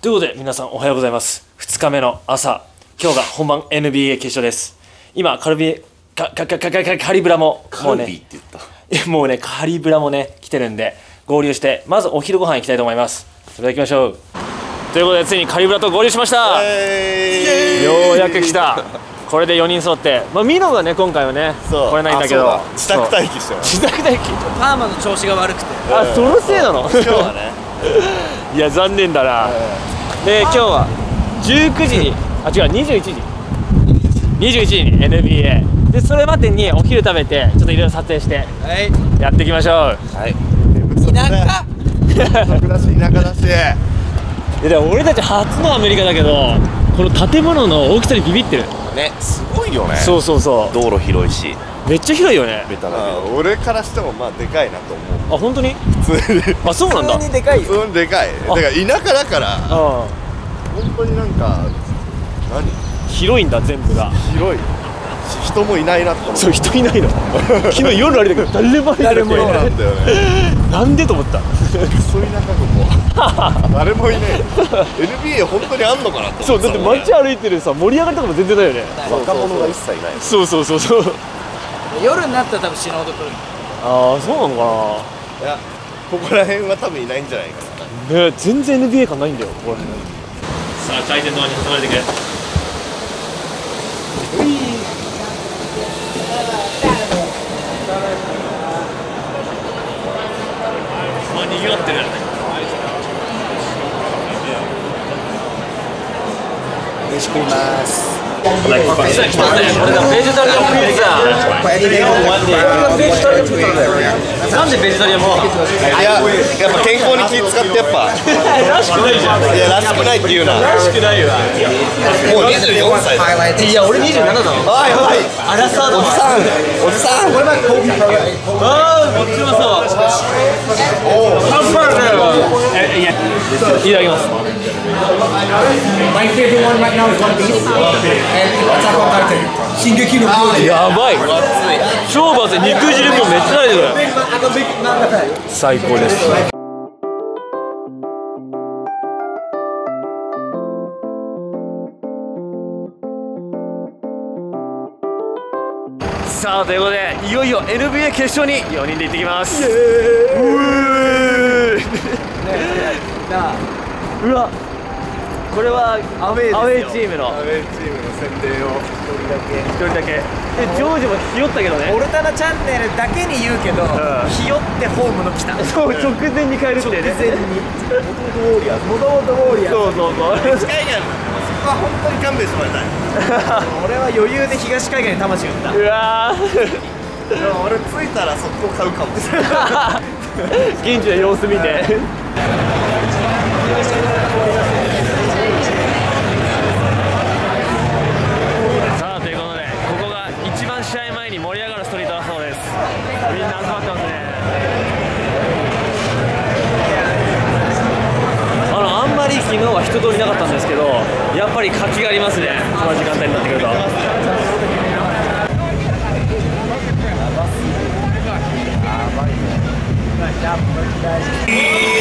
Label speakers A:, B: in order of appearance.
A: ということで皆さんおはようございます。2日目の朝今日が本番 NBA 決勝です。今カルビカカカカカカカリブラももう
B: カルビ
A: ね
B: って言った。
A: い やもうねカリブラもね来てるんで合流してまずお昼ご飯行きたいと思います。それでは行きましょう。ということでついにカリブラと合流しました、ようやく来た。これで4人揃って。まあミノがね今回はね来れないんだけど。
B: 自宅待機してます。
A: 自宅待機。
C: パーマの調子が悪くて。
A: あそのせいなの？
B: 今日はね
A: いや残念だな、で今日は19時にあ違う21時。21時に NBA でそれまでにお昼食べてちょっといろいろ撮影して
C: はい。
A: やっていきましょう。
B: はい。
C: 田舎
B: 田舎？だ し田舎だし。
A: いやでも俺たち初のアメリカだけどこの建物の大きさにビビってる。
B: ねすごいよね。
A: そうそうそ
B: 道路広いし。
A: うめっちゃ広いよね。
B: ベタだけど。俺からしてもまあでかいなと思う。
A: あ本当に？
B: 普通に。
A: あそうなんだ。
C: 普通にでかいよ。
B: 普通にでかい。
A: あ。
B: だから田舎だから。
A: あ
B: 本当になんか何？
A: 広いんだ全部が。
B: 広い。し人もいないなと思う。
A: そう人いないの。昨日夜歩いたけど誰もいない
C: 誰もいない
B: んだよね
A: なんでと思った。
B: クソ田舎ここ誰もいねえ NBA 本当にあんのかなって
A: そうだって街歩いてるさ盛り上がりとかも全然ないよね。
B: 若者が一切いない。
A: そうそうそうそう。
C: 夜になったら多分死ぬほど来る。
A: ああそうなの
B: いやここら辺は多分いないんじゃないかな。
A: かなね全然 NBA 感ないんだよここら辺。さあ回転ドアに挟まれてくれあにぎわってる
C: 飯食います。
A: これがベジタリアンピザなんでベジタリアンピザ
B: いややっぱ健康に気使ってやっぱ。
A: らしくないじゃん。
B: いやらしくないっていうな。も
A: らしくないわ。
B: う24歳だ。
A: いや俺27だもん
B: あやばい
A: アラサーだ
B: おじさん。おじさん。
A: あーめっちゃう。まいただきます。やばい。超バズ肉汁もめっちゃ入る。最高です。さあということでいよいよ NBA 決勝に4人で行ってきます。うわこれはアウェーチームの。
B: アウェーチームの設定を
A: 一人だけ。でジョージもひよったけどね。
C: オルタナチャンネルだけに言うけど、ひよってホームの来た
A: そう直前に変えるってね。
C: 直前に。もともとウォーリアー
A: そうそうそう。
B: 海外そこは本当に勘弁してもらいたい。
C: 俺は余裕で東海岸に魂打った。
A: うわー。
B: でも俺着いたら速攻買うかも。しれない
A: 現地の様子見てさあということでここが一番試合前に盛り上がるストリートだそうです。みんな集まってますねあのあんまり昨日は人通りなかったんですけどやっぱり活気がありますねこの時間帯になってくると。デ